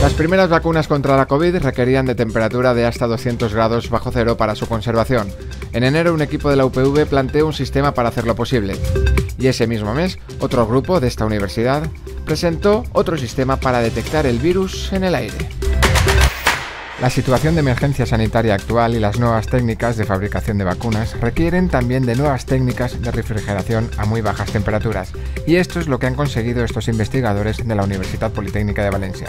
Las primeras vacunas contra la COVID requerían de temperatura de hasta 200 grados bajo cero para su conservación. En enero un equipo de la UPV planteó un sistema para hacerlo posible. Y ese mismo mes, otro grupo de esta universidad presentó otro sistema para detectar el virus en el aire. La situación de emergencia sanitaria actual y las nuevas técnicas de fabricación de vacunas requieren también de nuevas técnicas de refrigeración a muy bajas temperaturas, y esto es lo que han conseguido estos investigadores de la Universidad Politécnica de Valencia.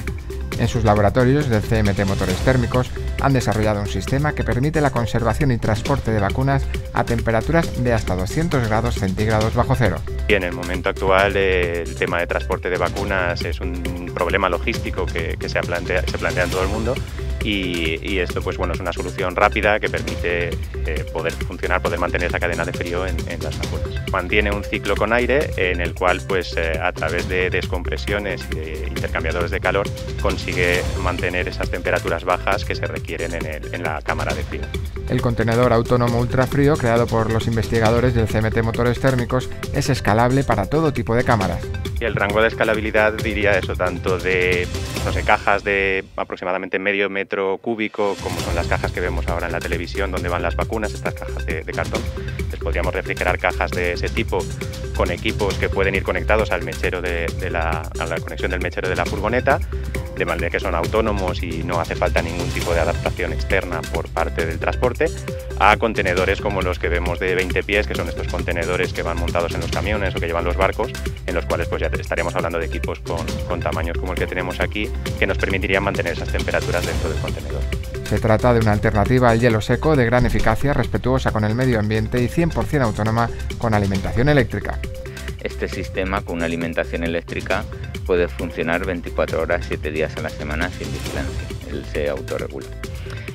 En sus laboratorios del CMT Motores Térmicos han desarrollado un sistema que permite la conservación y transporte de vacunas a temperaturas de hasta 200 grados centígrados bajo cero. Y en el momento actual el tema de transporte de vacunas es un problema logístico que, se, plantea, se plantea en todo el mundo y, esto pues bueno es una solución rápida que permite eh, poder funcionar, poder mantener esa cadena de frío en, las vacunas. Mantiene un ciclo con aire en el cual pues eh, a través de descompresiones y de intercambiadores de calor consigue mantener esas temperaturas bajas que se requieren en, la cámara de frío. El contenedor autónomo ultrafrío creado por los investigadores del CMT Motores Térmicos es escalable para todo tipo de cámaras. El rango de escalabilidad diría eso, tanto de no sé, cajas de aproximadamente medio metro cúbico, como son las cajas que vemos ahora en la televisión, donde van las vacunas, estas cajas de, cartón. Les podríamos refrigerar cajas de ese tipo con equipos que pueden ir conectados al mechero de, la, a la conexión del mechero de la furgoneta de manera que son autónomos y no hace falta ningún tipo de adaptación externa por parte del transporte, a contenedores como los que vemos de 20 pies, que son estos contenedores que van montados en los camiones o que llevan los barcos, en los cuales pues ya estaríamos hablando de equipos con, con tamaños como el que tenemos aquí, que nos permitirían mantener esas temperaturas dentro del contenedor. Se trata de una alternativa al hielo seco de gran eficacia, respetuosa con el medio ambiente y 100% autónoma con alimentación eléctrica. Este sistema con una alimentación eléctrica puede funcionar 24 horas, 7 días a la semana sin vigilancia. Él se autorregula.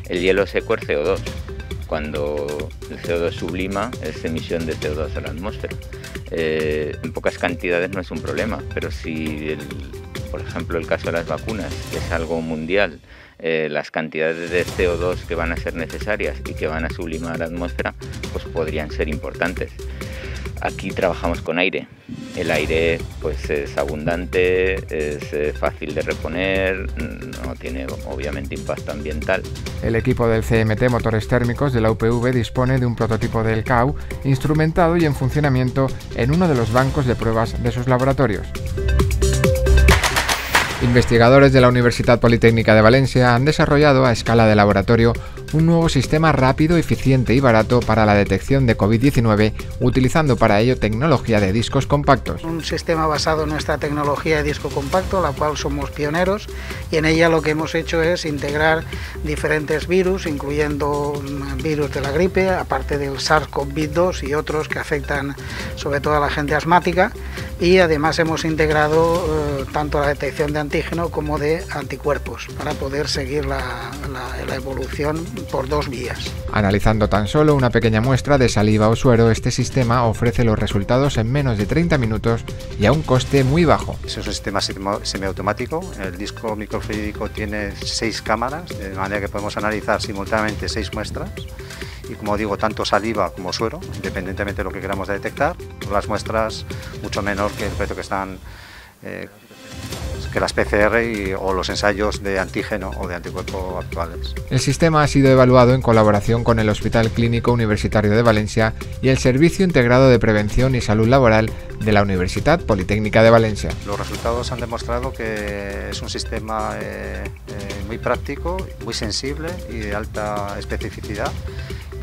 El hielo seco es CO2. Cuando el CO2 sublima es emisión de CO2 a la atmósfera. Eh, en pocas cantidades no es un problema, pero si, por ejemplo, el caso de las vacunas es algo mundial, eh, las cantidades de CO2 que van a ser necesarias y que van a sublimar la atmósfera, pues podrían ser importantes. Aquí trabajamos con aire. El aire pues es abundante, es eh, fácil de reponer, no tiene obviamente impacto ambiental. El equipo del CMT Motores Térmicos de la UPV dispone de un prototipo del CAU instrumentado y en funcionamiento en uno de los bancos de pruebas de sus laboratorios. Investigadores de la Universidad Politécnica de Valencia han desarrollado a escala de laboratorio un nuevo sistema rápido, eficiente y barato para la detección de COVID-19, utilizando para ello tecnología de discos compactos. Un sistema basado en nuestra tecnología de disco compacto, la cual somos pioneros, y en ella lo que hemos hecho es integrar diferentes virus, incluyendo virus de la gripe, aparte del SARS-CoV-2 y otros que afectan sobre todo a la gente asmática, y además hemos integrado eh, tanto la detección de antígeno como de anticuerpos para poder seguir la, la evolución por dos vías. Analizando tan solo una pequeña muestra de saliva o suero, este sistema ofrece los resultados en menos de 30 minutos y a un coste muy bajo. Es un sistema semiautomático. El disco microfluídico tiene seis cámaras, de manera que podemos analizar simultáneamente seis muestras. Y como digo, tanto saliva como suero, independientemente de lo que queramos detectar, las muestras mucho menor que el precio que están eh, que las PCR o los ensayos de antígeno o de anticuerpo actuales. El sistema ha sido evaluado en colaboración con el Hospital Clínico Universitario de Valencia y el Servicio Integrado de Prevención y Salud Laboral de la Universidad Politécnica de Valencia. Los resultados han demostrado que es un sistema eh, eh, muy práctico, muy sensible y de alta especificidad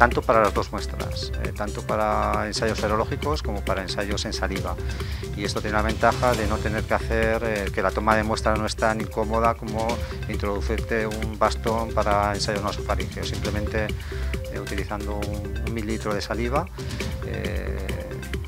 tanto para las dos muestras, eh, tanto para ensayos serológicos como para ensayos en saliva. Y esto tiene la ventaja de no tener que hacer eh, que la toma de muestra no es tan incómoda como introducirte un bastón para ensayos nasofaringeos, simplemente eh, utilizando un, un, mililitro de saliva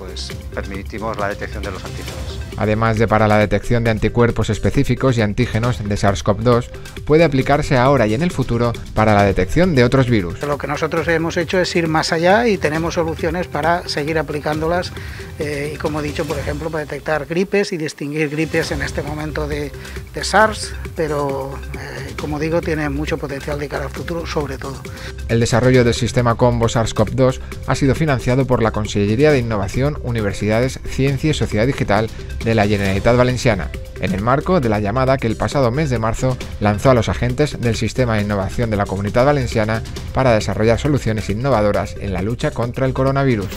pues permitimos la detección de los antígenos. Además de para la detección de anticuerpos específicos y antígenos de SARS-CoV-2, puede aplicarse ahora y en el futuro para la detección de otros virus. Lo que nosotros hemos hecho es ir más allá y tenemos soluciones para seguir aplicándolas eh, y como he dicho, por ejemplo, para detectar gripes y distinguir gripes en este momento de, SARS, pero eh, como digo, tiene mucho potencial de cara al futuro, sobre todo. El desarrollo del sistema combo SARS-CoV-2 ha sido financiado por la Consellería de Innovación Universidades Ciencia y Sociedad Digital de la Generalitat Valenciana, en el marco de la llamada que el pasado mes de marzo lanzó a los agentes del Sistema de Innovación de la Comunidad Valenciana para desarrollar soluciones innovadoras en la lucha contra el coronavirus.